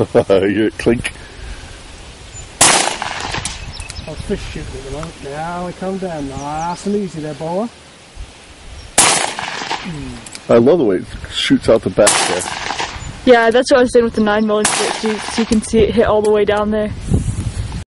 You're it, clink. I was fish shooting at the moment. Now we come down nice and easy there, Bowler. I love the way it shoots out the back there. Yeah, that's what I was saying with the 9 mm so you can see it hit all the way down there.